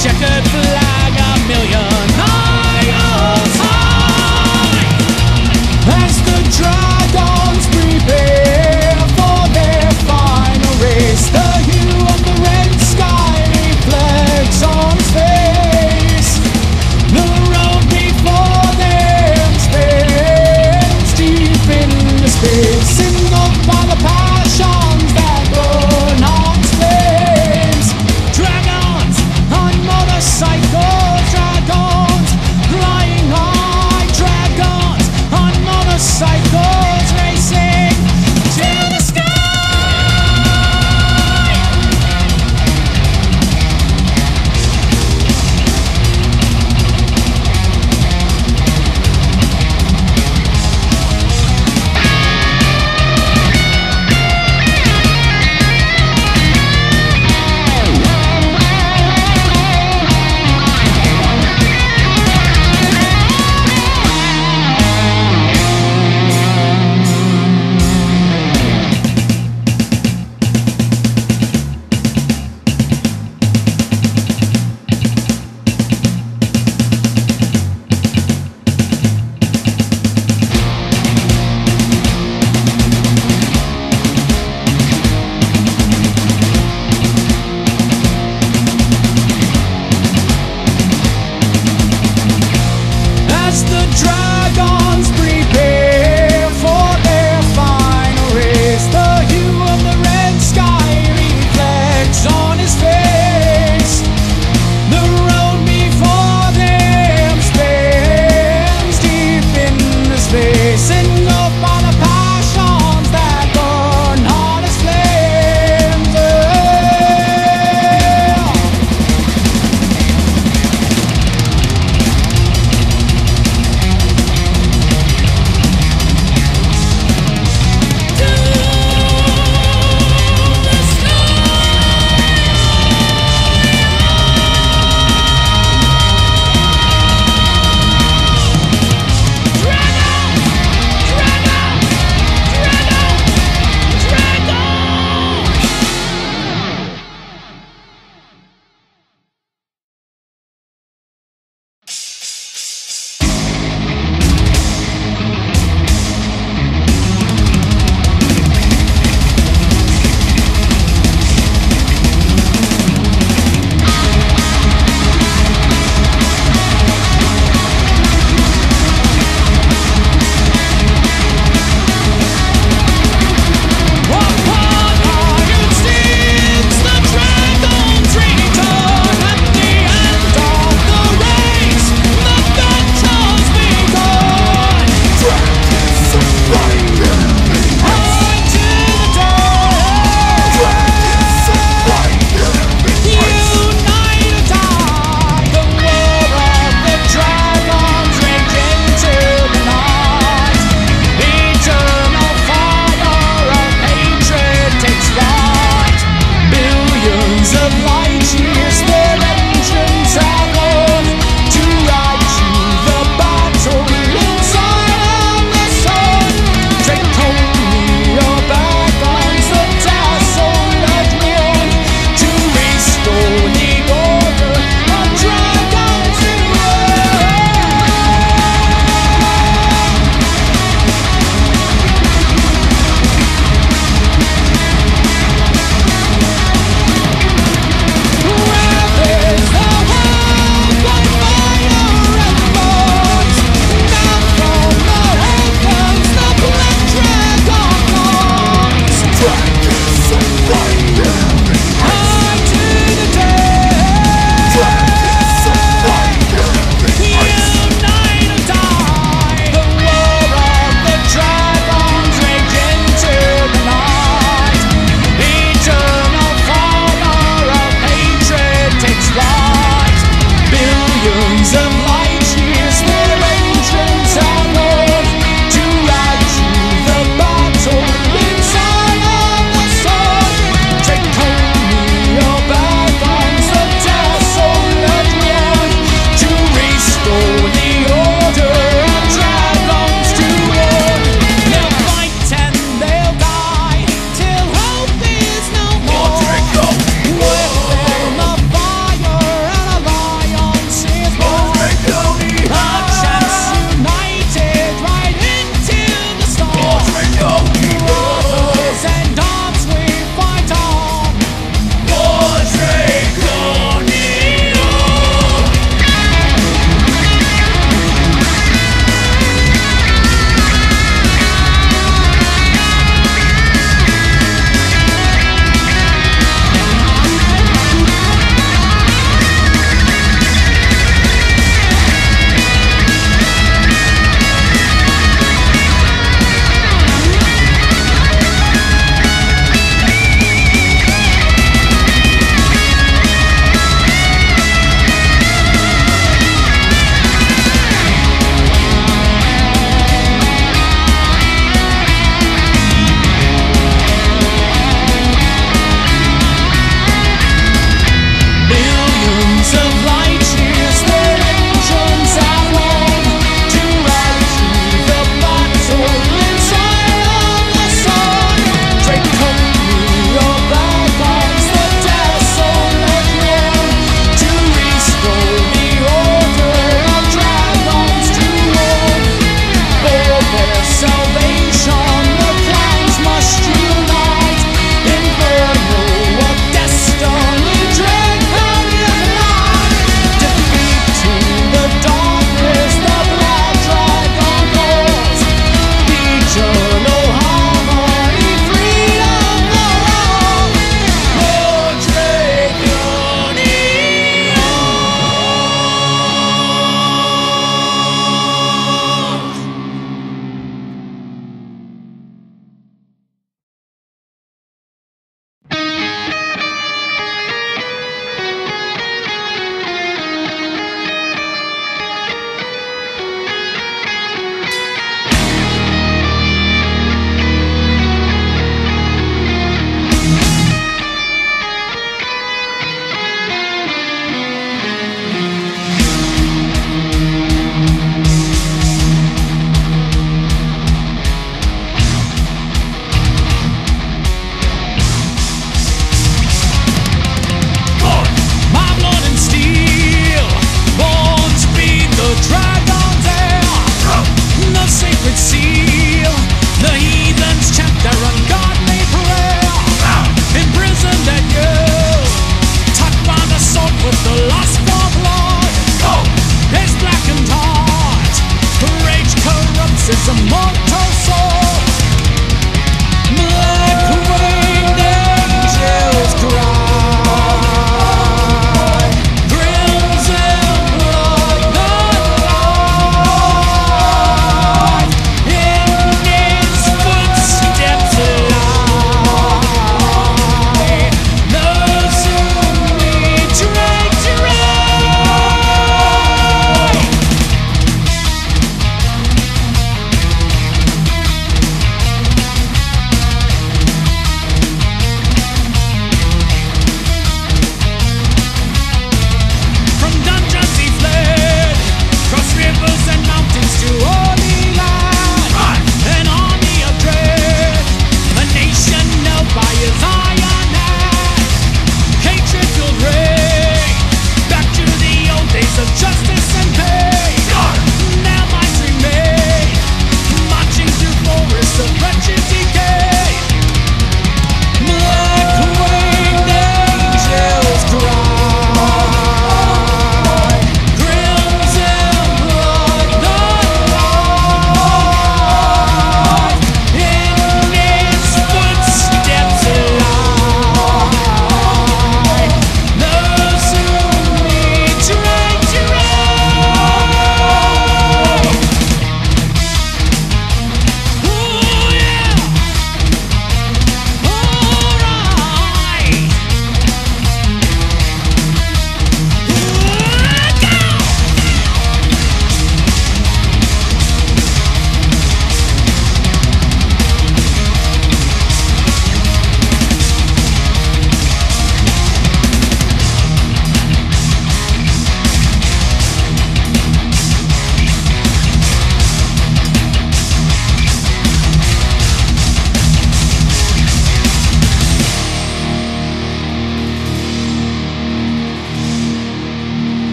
Checkered flag.